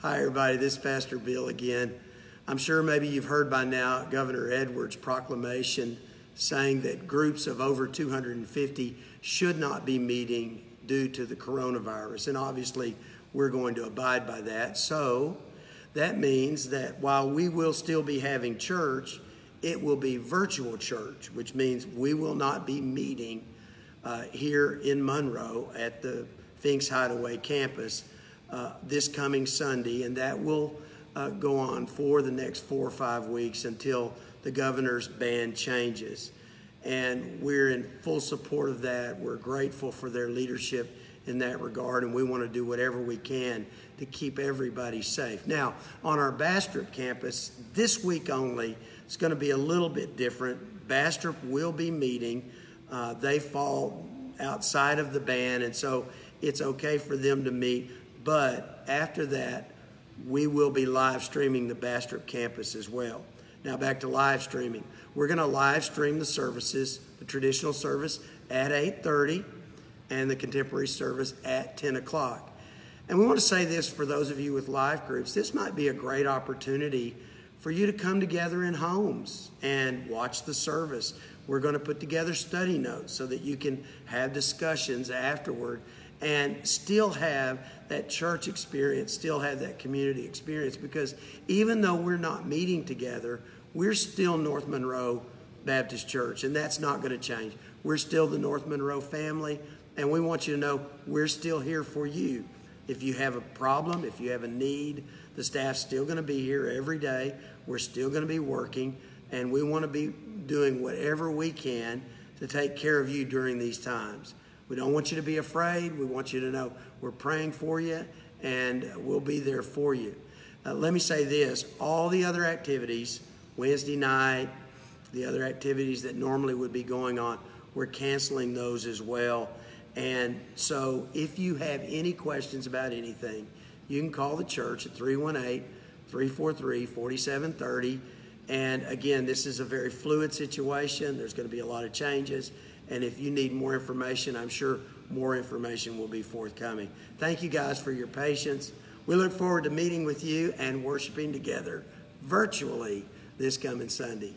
Hi, everybody. This is Pastor Bill again. I'm sure maybe you've heard by now Governor Edwards' proclamation saying that groups of over 250 should not be meeting due to the coronavirus. And obviously, we're going to abide by that. So that means that while we will still be having church, it will be virtual church, which means we will not be meeting uh, here in Monroe at the Finks Hideaway campus uh, this coming Sunday, and that will uh, go on for the next four or five weeks until the governor's ban changes. And we're in full support of that. We're grateful for their leadership in that regard, and we want to do whatever we can to keep everybody safe. Now, on our Bastrop campus, this week only, it's going to be a little bit different. Bastrop will be meeting. Uh, they fall outside of the ban, and so it's okay for them to meet. But after that, we will be live streaming the Bastrop campus as well. Now back to live streaming. We're going to live stream the services, the traditional service at 8:30 and the contemporary service at 10 o'clock. And we want to say this for those of you with LifeGroups. This might be a great opportunity for you to come together in homes and watch the service. We're going to put together study notes so that you can have discussions afterward and still have that church experience, still have that community experience. Because even though we're not meeting together, we're still North Monroe Baptist Church, and that's not going to change. We're still the North Monroe family, and we want you to know we're still here for you. If you have a problem, if you have a need, the staff's still going to be here every day. We're still going to be working, and we want to be doing whatever we can to take care of you during these times. We don't want you to be afraid. We want you to know we're praying for you and we'll be there for you. Uh, let me say this all the other activities, Wednesday night, the other activities that normally would be going on, we're canceling those as well. And so if you have any questions about anything, you can call the church at 318 343 4730. And again, this is a very fluid situation. There's going to be a lot of changes. And if you need more information, I'm sure more information will be forthcoming. Thank you guys for your patience. We look forward to meeting with you and worshiping together virtually this coming Sunday.